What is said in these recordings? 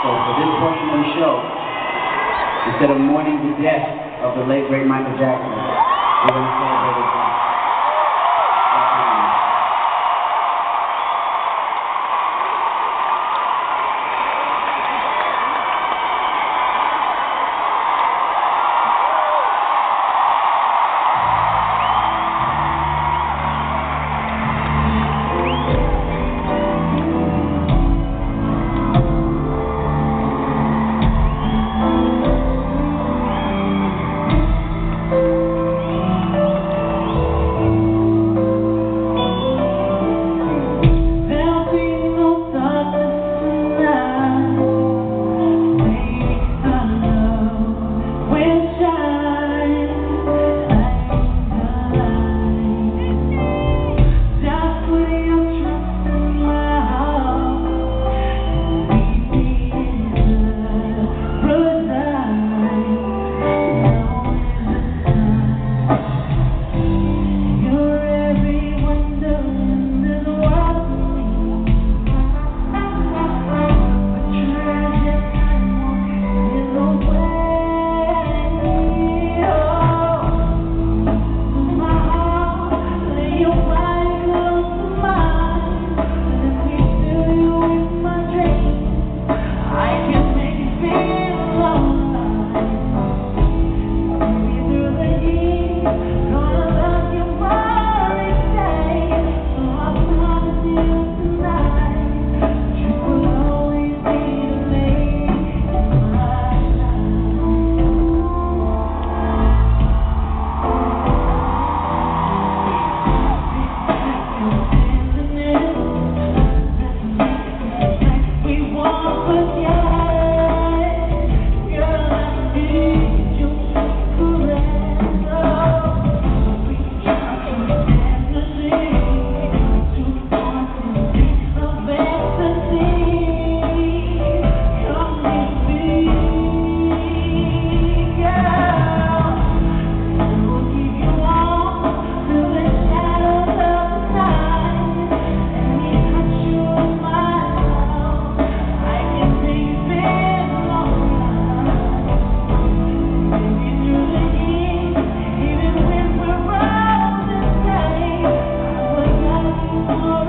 So for this portion of the show, instead of mourning the death of the late great Michael Jackson, we're going to celebrate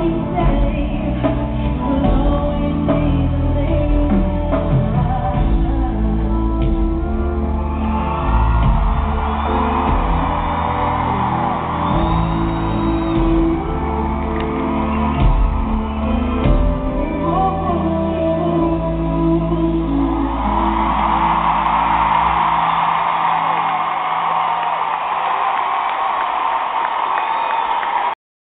they say